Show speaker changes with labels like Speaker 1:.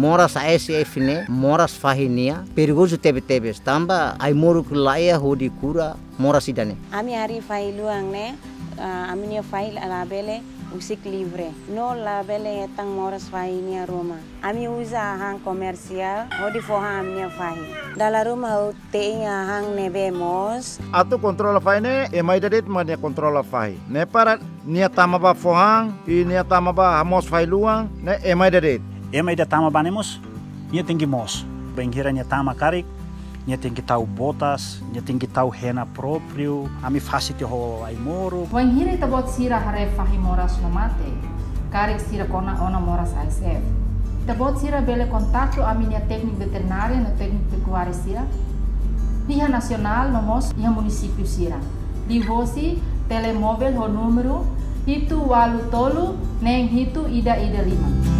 Speaker 1: moras ASF ne moras fahinia perigoso tebe tebe tamba ai moru kulaya hodi kura moras idane.
Speaker 2: Ami hari fai luang ne uh, ami ne fai labele usik livre. No labele etang moras fai ni Roma. Ami usa hang komersial hodi fo ham ni fai dala rumah te hang ne bemos
Speaker 3: atu kontrol fai ne e mai dadet ma ne kontrol fai ne para nia tama ba fo hang i nia tama ba hamos fai luang ne e mai dadet
Speaker 4: e mai da tama banemos nia tinggi mos benghira nia tama karik nia tinggi tahu botas, nia tinggi tahu hena próprio, ami fasiti ho ai moro.
Speaker 5: Wanghiri tabot sira hare fahi moras no mate, karik sira kona ona moras ASF. Tabot sira bele kontakto ami nia teknik veterinaria no teknik pecuária sira, Liha nasional nomos iha município sira. Lihosi telemóvel ho número itu walu tolu neng hitu ida ida lima.